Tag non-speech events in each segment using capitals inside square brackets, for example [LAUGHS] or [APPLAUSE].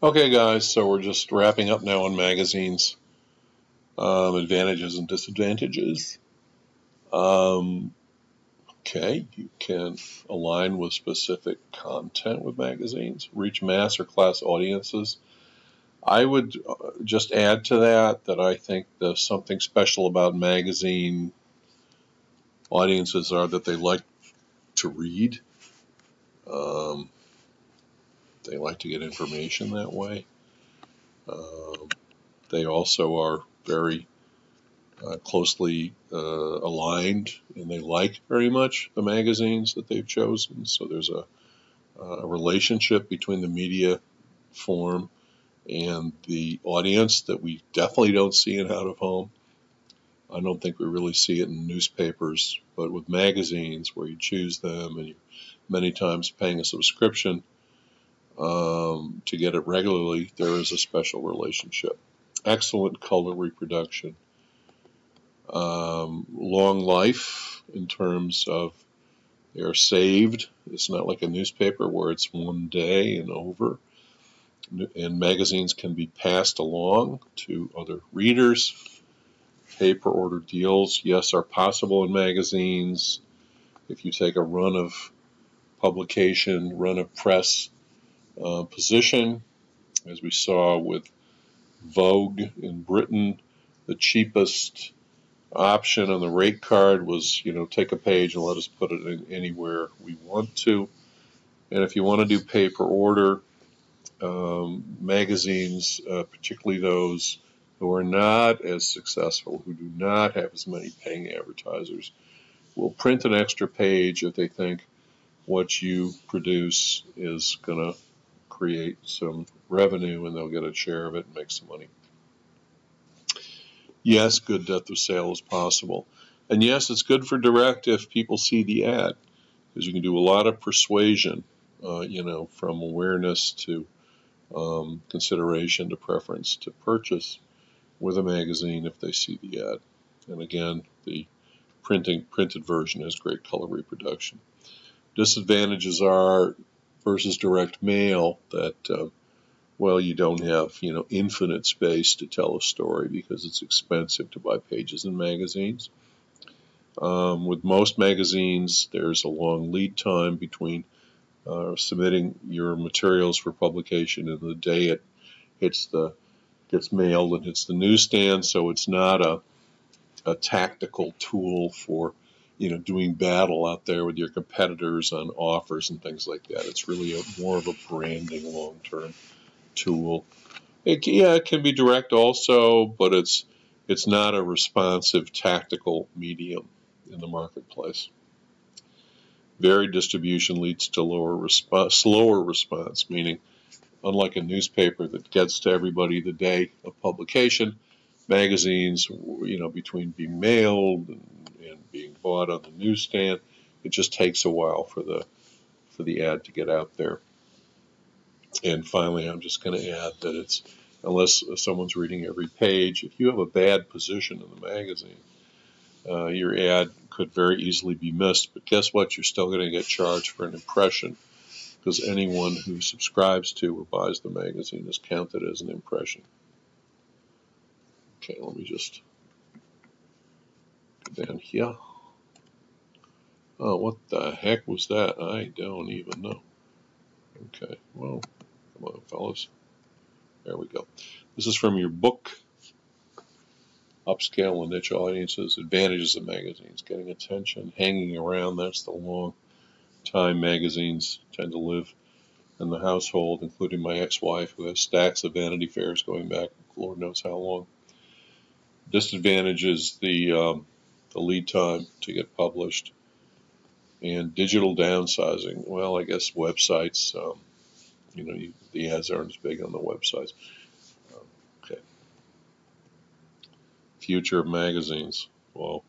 Okay, guys, so we're just wrapping up now on magazines, um, advantages and disadvantages. Um, okay, you can align with specific content with magazines, reach mass or class audiences. I would uh, just add to that that I think there's something special about magazine audiences are that they like to read. Um, they like to get information that way. Um, they also are very uh, closely uh, aligned and they like very much the magazines that they've chosen. So there's a, a relationship between the media form and the audience that we definitely don't see in out of home. I don't think we really see it in newspapers, but with magazines where you choose them and you're many times paying a subscription um, to get it regularly, there is a special relationship. Excellent color reproduction. Um, long life in terms of they're saved. It's not like a newspaper where it's one day and over. And magazines can be passed along to other readers. Pay per order deals, yes, are possible in magazines. If you take a run of publication, run of press, uh, position. As we saw with Vogue in Britain, the cheapest option on the rate card was, you know, take a page and let us put it in anywhere we want to. And if you want to do pay per order, um, magazines, uh, particularly those who are not as successful, who do not have as many paying advertisers, will print an extra page if they think what you produce is going to create some revenue and they'll get a share of it and make some money. Yes, good depth of sale is possible. And yes, it's good for direct if people see the ad because you can do a lot of persuasion, uh, you know, from awareness to um, consideration to preference to purchase with a magazine if they see the ad. And again, the printing printed version has great color reproduction. Disadvantages are versus direct mail that uh, well you don't have you know infinite space to tell a story because it's expensive to buy pages in magazines. Um, with most magazines there's a long lead time between uh, submitting your materials for publication and the day it hits the gets mailed and hits the newsstand. So it's not a a tactical tool for you know, doing battle out there with your competitors on offers and things like that. It's really a, more of a branding long-term tool. It, yeah, it can be direct also, but it's it's not a responsive tactical medium in the marketplace. Varied distribution leads to lower resp slower response, meaning unlike a newspaper that gets to everybody the day of publication, magazines, you know, between being mailed and bought on the newsstand. It just takes a while for the for the ad to get out there. And finally, I'm just going to add that it's unless someone's reading every page, if you have a bad position in the magazine, uh, your ad could very easily be missed. But guess what? You're still going to get charged for an impression because anyone who subscribes to or buys the magazine is counted as an impression. Okay, let me just down here. Oh, what the heck was that? I don't even know. Okay, well, come on, fellas. There we go. This is from your book, Upscale and Niche Audiences, Advantages of Magazines, Getting Attention, Hanging Around, that's the long time magazines tend to live in the household, including my ex-wife who has stacks of Vanity Fairs going back Lord knows how long. Disadvantages, the um, the lead time to get published. And digital downsizing, well, I guess websites, um, you know, you, the ads aren't as big on the websites. Um, okay. Future of magazines. Well,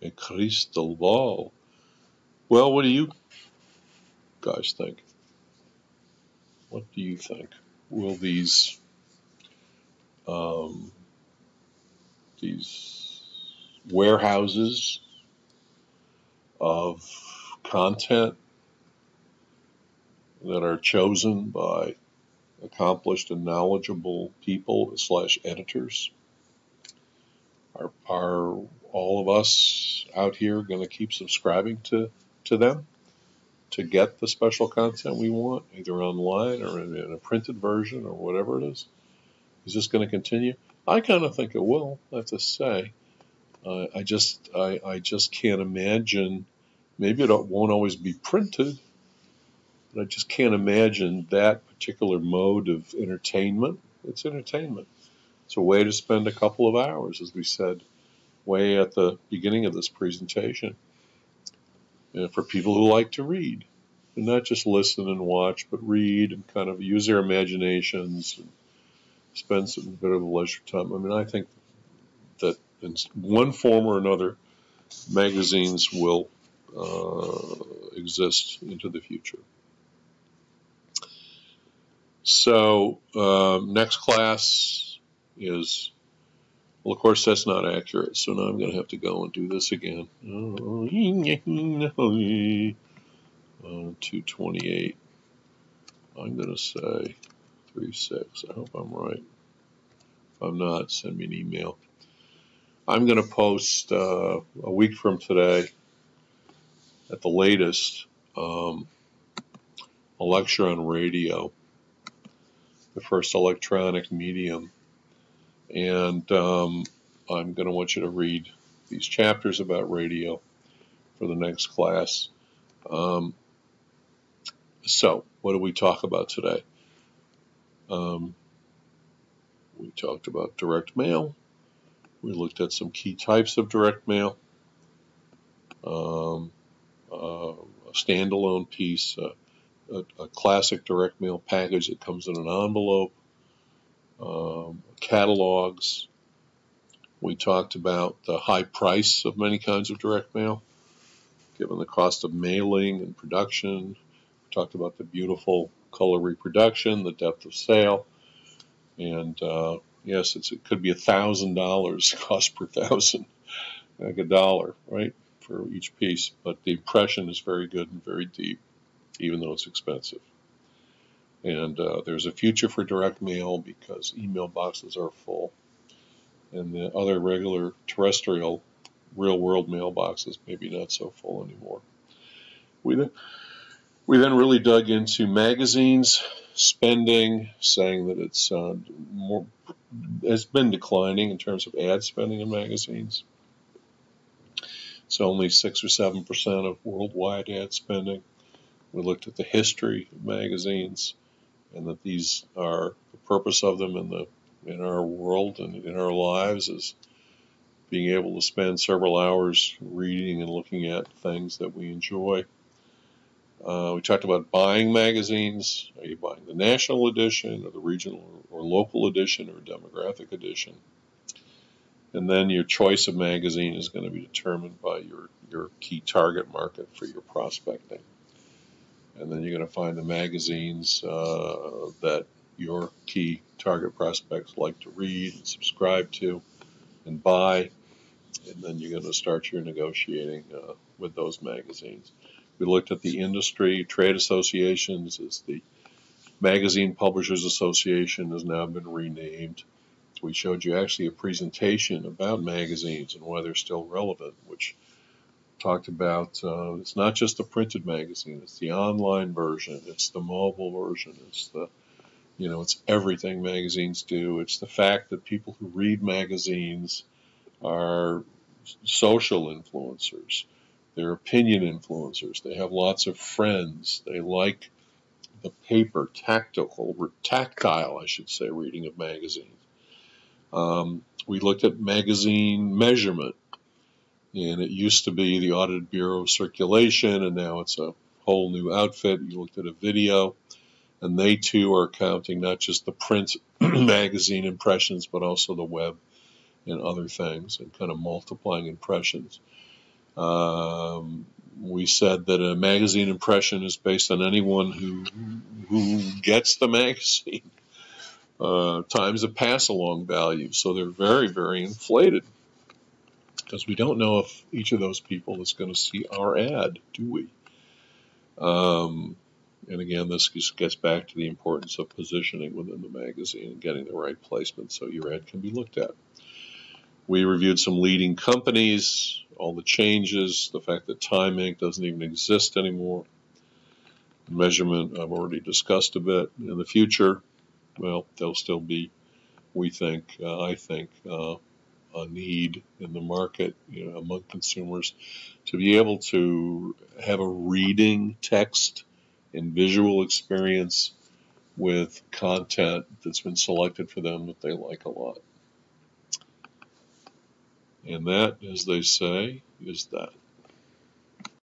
a crystal ball. Well, what do you guys think? What do you think? Will these um, these warehouses of content that are chosen by accomplished and knowledgeable people slash editors. Are, are all of us out here going to keep subscribing to, to them to get the special content we want, either online or in, in a printed version or whatever it is? Is this going to continue? I kind of think it will. I have to say. Uh, I just I, I just can't imagine. Maybe it won't always be printed, but I just can't imagine that particular mode of entertainment. It's entertainment. It's a way to spend a couple of hours, as we said way at the beginning of this presentation. And for people who like to read, and not just listen and watch, but read and kind of use their imaginations and spend some bit of leisure time. I mean, I think that in one form or another, magazines will exist into the future. So, um, next class is, well, of course, that's not accurate. So now I'm going to have to go and do this again. [LAUGHS] Uh, 228. I'm going to say 36. I hope I'm right. If I'm not, send me an email. I'm going to post uh, a week from today, at the latest, um, a lecture on radio, the first electronic medium. And um, I'm going to want you to read these chapters about radio for the next class. Um, so, what do we talk about today? Um, we talked about direct mail. We looked at some key types of direct mail. Um, uh, a standalone piece, uh, a, a, classic direct mail package that comes in an envelope, um, catalogs. We talked about the high price of many kinds of direct mail, given the cost of mailing and production. We talked about the beautiful color reproduction, the depth of sale, and uh, yes, it could be a thousand dollars [LAUGHS] cost per thousand, like a dollar, right, for each piece. But the impression is very good and very deep, even though it's expensive. And uh, there's a future for direct mail because email boxes are full, and the other regular terrestrial, real-world mailboxes maybe not so full anymore. We then we then really dug into magazines spending, saying that it's uh, more has been declining in terms of ad spending in magazines. It's only six or seven percent of worldwide ad spending. We looked at the history of magazines, and that these are the purpose of them in the in our world and in our lives is being able to spend several hours reading and looking at things that we enjoy. Uh, we talked about buying magazines. Are you buying the national edition or the regional or, or local edition or demographic edition? And then your choice of magazine is going to be determined by your, your key target market for your prospecting. And then you're going to find the magazines uh, that your key target prospects like to read and subscribe to and buy. And then you're going to start your negotiating uh, with those magazines. We looked at the industry, trade associations, as the Magazine Publishers Association has now been renamed. We showed you actually a presentation about magazines and why they're still relevant, which talked about uh, it's not just the printed magazine, it's the online version, it's the mobile version, it's the you know, it's everything magazines do. It's the fact that people who read magazines are social influencers. They're opinion influencers. They have lots of friends. They like the paper, tactile, tactile, I should say, reading of magazines. Um, we looked at magazine measurement, and it used to be the Audited Bureau of Circulation, and now it's a whole new outfit. You looked at a video, and they too are counting not just the print [CLEARS THROAT] magazine impressions, but also the web and other things, and kind of multiplying impressions. Um, we said that a magazine impression is based on anyone who who gets the [LAUGHS] magazine uh, times a pass along value. So they're very very inflated because we don't know if each of those people is going to see our ad, do we? Um, and again, this gets back to the importance of positioning within the magazine and getting the right placement so your ad can be looked at. We reviewed some leading companies, all the changes, the fact that Time Inc. doesn't even exist anymore. Measurement, I've already discussed a bit. In the future, well, there'll still be, we think, uh, I think, uh, a need in the market you know, among consumers to be able to have a reading text and visual experience with content that's been selected for them that they like a lot. And that, as they say, is that.